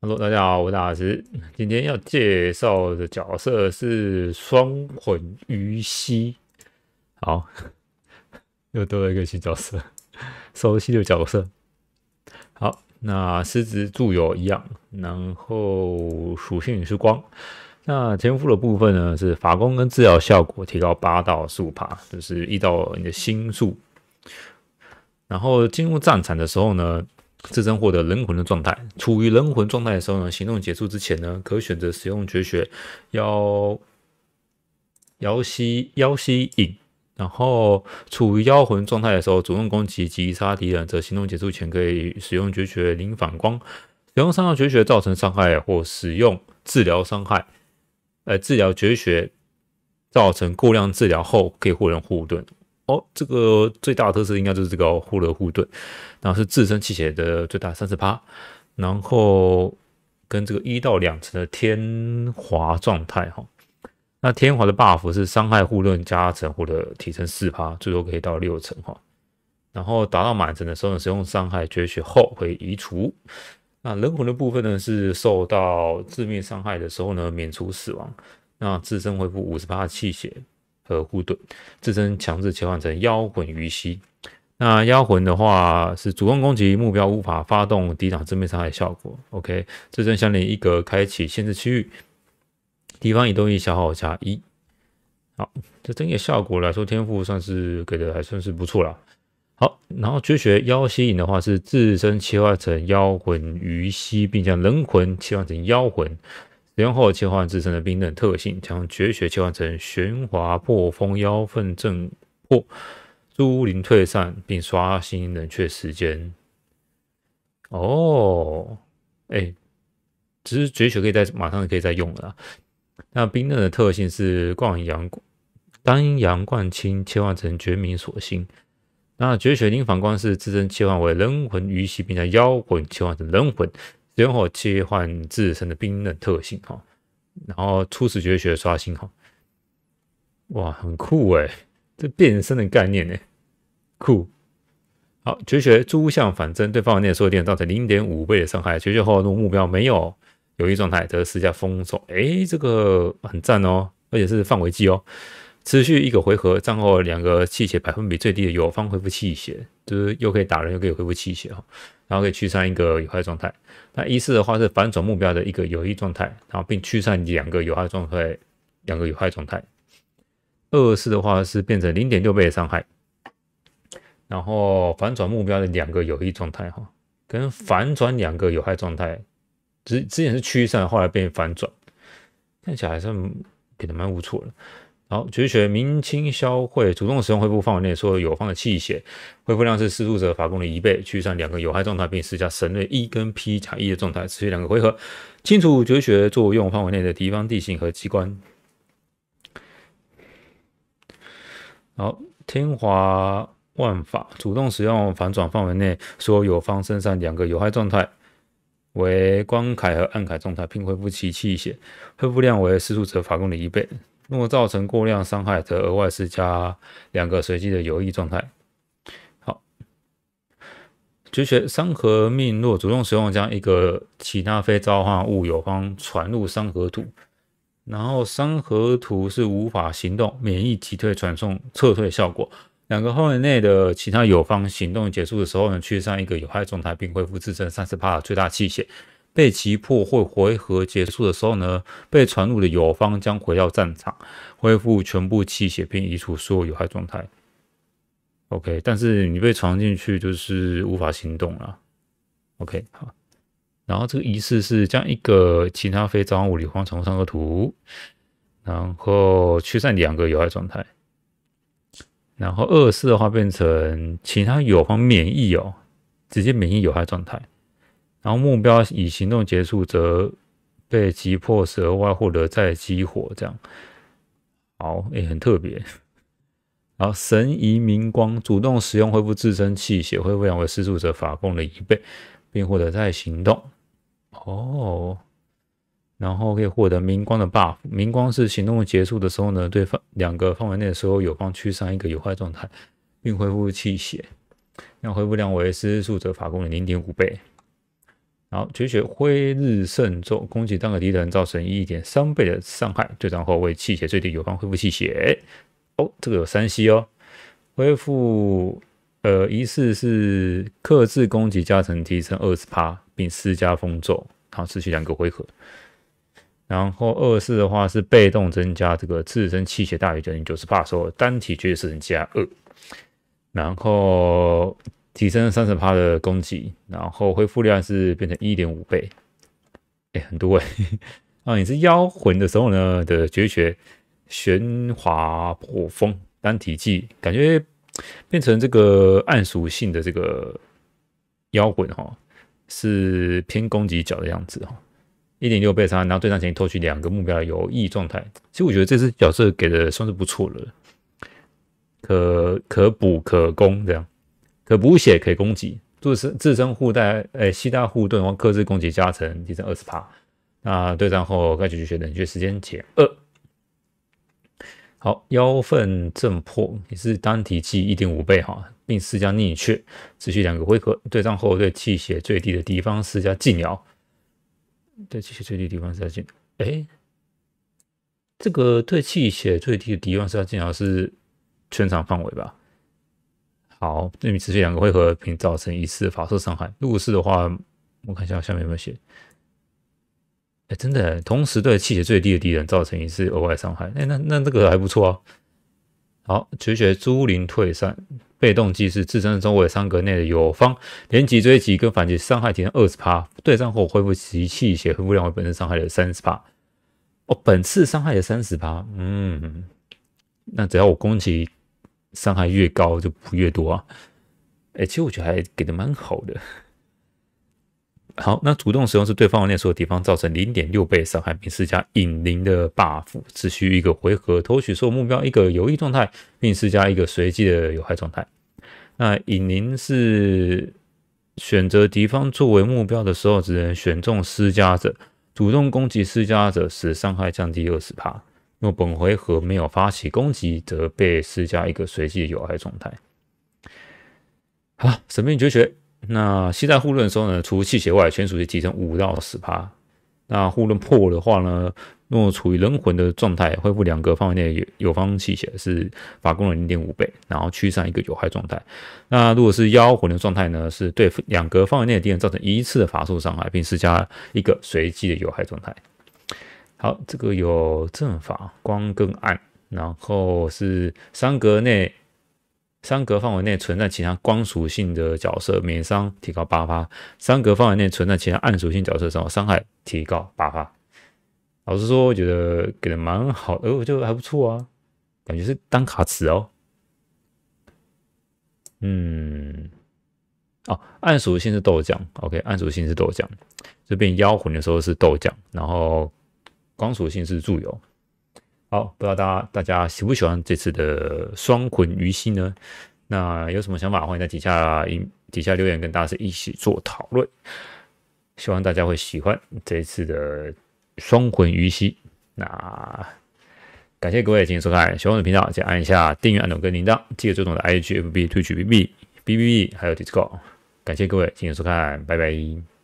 Hello，大家好，我是大师。今天要介绍的角色是双魂鱼溪。好，又多了一个新角色，熟悉的角色。好，那狮子柱有一样，然后属性是光。那天赋的部分呢，是法攻跟治疗效果提高八到十五帕，就是一到你的心数。然后进入战场的时候呢。自身获得人魂的状态，处于人魂状态的时候呢，行动结束之前呢，可选择使用绝学妖妖吸妖吸引。然后处于妖魂状态的时候，主动攻击击杀敌人，则行动结束前可以使用绝学零反光，使用伤害绝学造成伤害，或使用治疗伤害，呃，治疗绝学造成过量治疗后，可以获人护盾。哦，这个最大的特色应该就是这个护勒护盾，然后是自身气血的最大三十趴，然后跟这个一到两层的天华状态哈。那天华的 buff 是伤害护盾加成或者提升四趴，最多可以到六层哈。然后达到满层的时候呢，使用伤害绝学后会移除。那人魂的部分呢，是受到致命伤害的时候呢，免除死亡，那自身恢复五十趴气血。和护盾，自身强制切换成妖魂鱼息。那妖魂的话是主动攻击目标，无法发动抵挡正面伤害效果。OK，自身相连一格开启限制区域，敌方移动一消耗加一。好，这整体效果来说，天赋算是给的还算是不错了。好，然后绝学妖吸引的话是自身切换成妖魂鱼息，并将人魂切换成妖魂。使用后切换自身的冰刃特性，将绝学切换成玄华破风妖奋震破，诸灵退散，并刷新冷却时间。哦，哎，只是绝学可以在马上可以再用了。那冰刃的特性是灌阳丹阳贯清，切换成绝明锁心。那绝学灵反光是自身切换为人魂鱼息，并将妖魂切换成人魂。然后切换自身的冰冷特性哈，然后初始绝学刷新哈，哇，很酷诶，这变身的概念呢，酷。好，绝学诸相反增，对范围内所有敌人造成零点五倍的伤害。绝学后，如果目标没有有益状态，则施加封锁。诶，这个很赞哦，而且是范围技哦。持续一个回合，战后两个气血百分比最低的友方恢复气血，就是又可以打人又可以恢复气血哈，然后可以驱散一个有害状态。那一式的话是反转目标的一个有益状态，然后并驱散两个有害状态，两个有害状态。二式的话是变成零点六倍的伤害，然后反转目标的两个有益状态哈，跟反转两个有害状态，之之前是驱散，后来变反转，看起来还算给的蛮不错的。好，绝学明清消会，主动使用恢复范围内所有有方的气血，恢复量是施术者法攻的一倍，驱散两个有害状态，并施加神类一跟 P 加一的状态，持续两个回合，清除绝学作用范围内的敌方地形和机关。好，天华万法，主动使用反转范围内所有有方身上两个有害状态为光铠和暗铠状态，并恢复其气血，恢复量为施术者法攻的一倍。若造成过量伤害，则额外施加两个随机的有益状态。好，绝学山河命，若主动使用，将一个其他非召唤物友方传入山河土，然后山河土是无法行动、免疫击退、传送、撤退效果。两个范围内的其他友方行动结束的时候呢，驱散一个有害状态，并恢复自身三十帕的最大气血。被击破或回合结束的时候呢，被传入的友方将回到战场，恢复全部气血，并移除所有有害状态。OK，但是你被传进去就是无法行动了。OK，好。然后这个仪式是将一个其他非召唤物理方传入上个图，然后驱散两个有害状态。然后二四的话变成其他友方免疫哦，直接免疫有害状态。然后目标以行动结束，则被击破时额外获得再激活，这样好，也很特别。然后神移明光，主动使用恢复自身气血，恢复两位施术者法攻的一倍，并获得再行动。哦，然后可以获得明光的 buff，明光是行动结束的时候呢，对方两个范围内的所有友方驱散一个有害状态，并恢复气血，让恢复量为施术者法攻的零点五倍。然后绝学辉日圣咒，攻击单个敌人造成一点三倍的伤害，对战后为气血最低有方恢复气血。哦，这个有三 C 哦，恢复呃一次是克制攻击加成提升二十趴，并施加风咒，然后持续两个回合。然后二四的话是被动增加这个自身气血大于等于九十帕时候，单体绝世加二，然后提升三十趴的攻击，然后恢复量是变成一点五倍，哎，很多哎。啊，你是妖魂的时候呢的绝学玄华破风单体技，感觉变成这个暗属性的这个妖魂哈，是偏攻击角的样子哈。一点六倍伤害，然后对战前偷取两个目标的有益状态。其实我觉得这只角色给的算是不错了，可可补可攻，这样可补血可以攻击，自身自身护带，诶，西大护盾或克制攻击加成提升二十帕。那对战后该继续学冷却时间减二。好，妖氛震破也是单体技一点五倍哈，并施加逆却，持续两个回合。对战后对气血最低的地方施加禁疗。对气血最低地方是要进，哎，这个对气血最低的地方是要进，好是全场范围吧？好，那你持续两个回合并造成一次法术伤害。如果是的话，我看一下下面有没有写。哎，真的，同时对气血最低的敌人造成一次额外伤害。哎，那那这个还不错啊。好，绝学朱灵退散。被动技是自身周围三格内的友方连击追击跟反击伤害提升二十趴，对战后恢复其气血恢复量为本身伤害的三十趴。哦，本次伤害的三十趴，嗯，那只要我攻击伤害越高就补越多啊。哎，其实我觉得还给的蛮好的。好，那主动使用是对方内所有敌方造成零点六倍伤害，并施加引灵的 buff，持续一个回合，偷取所有目标一个有益状态，并施加一个随机的有害状态。那引灵是选择敌方作为目标的时候，只能选中施加者，主动攻击施加者使伤害降低二十帕。若本回合没有发起攻击，则被施加一个随机的有害状态。好，神秘绝学。那携带护盾的时候呢，除气血外，全属性提升五到十趴。那护盾破的话呢，若处于人魂的状态，恢复两个范围内有有方气血是法功的零点五倍，然后驱散一个有害状态。那如果是妖魂的状态呢，是对两个范围内的敌人造成一次的法术伤害，并施加一个随机的有害状态。好，这个有阵法光跟暗，然后是三格内。三格范围内存在其他光属性的角色，免伤提高八发；三格范围内存在其他暗属性角色上，伤害提高八发。老实说，我觉得给的蛮好，的，我觉得还不错啊，感觉是单卡词哦。嗯，哦，暗属性是豆浆，OK，暗属性是豆浆，这边妖魂的时候是豆浆，然后光属性是助游。好，不知道大家大家喜不喜欢这次的双魂鱼溪呢？那有什么想法，欢迎在底下底下留言，跟大家一起做讨论。希望大家会喜欢这次的双魂鱼溪。那感谢各位今天收看，喜欢我的频道，请按一下订阅按钮跟铃铛，记得追踪的 IGFB、Twitch、BB、BBB 还有 Discord。感谢各位今天收看，拜拜。